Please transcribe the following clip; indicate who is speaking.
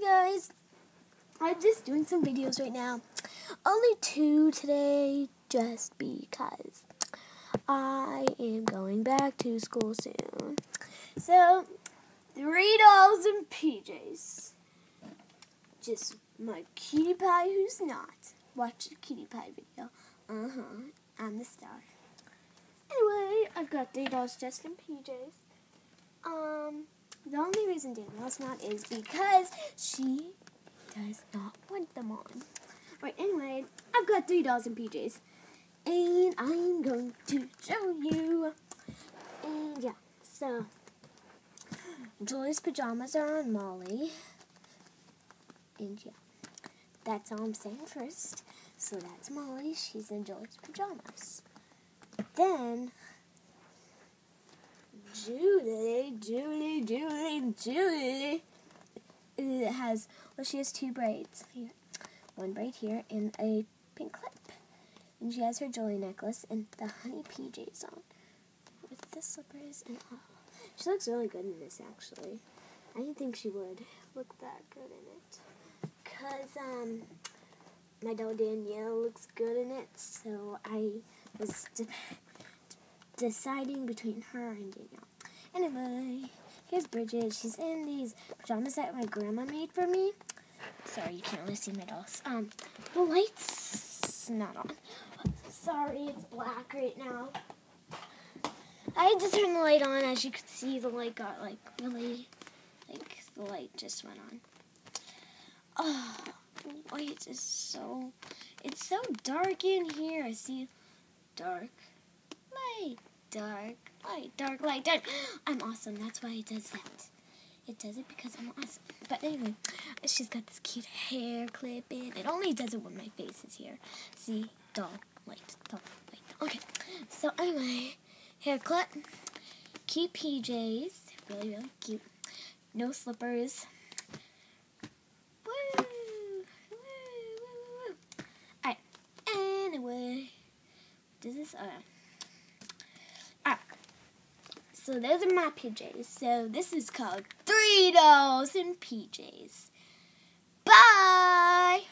Speaker 1: Guys, I'm just doing some videos right now. Only two today, just because I am going back to school soon. So, three dolls and PJs. Just my cutie pie who's not. Watch the cutie pie video. Uh huh. I'm the star. Anyway, I've got three dolls just in PJs. Um. The only reason Danielle's not is because she does not want them on. Right, anyway, I've got three dolls in PJs. And I'm going to show you. And yeah, so Joy's pajamas are on Molly. And yeah, that's all I'm saying first. So that's Molly. She's in Joy's pajamas. Then Julie, Julie, Julie, Julie. It has, well, she has two braids here. One braid here and a pink clip. And she has her Julie necklace and the honey PJs on with the slippers and all. She looks really good in this, actually. I didn't think she would look that good in it. Because, um, my doll Danielle looks good in it, so I was deciding between her and Danielle. Anyway, here's Bridget. She's in these pajamas that my grandma made for me. Sorry, you can't really see my dolls. Um, the light's not on. Sorry, it's black right now. I had to turn the light on. As you could see, the light got like really, like the light just went on. Oh, the light is so, it's so dark in here. I see dark light dark, light, dark, light, dark. I'm awesome. That's why it does that. It does it because I'm awesome. But anyway, she's got this cute hair clip in. It only does it when my face is here. See? Doll, light, doll, light. Okay. So anyway, hair clip, cute PJs. Really, really cute. No slippers. Woo! Woo! Woo! Woo! Alright. Anyway, does this, so those are my PJs. So this is called Three Dolls and PJs. Bye!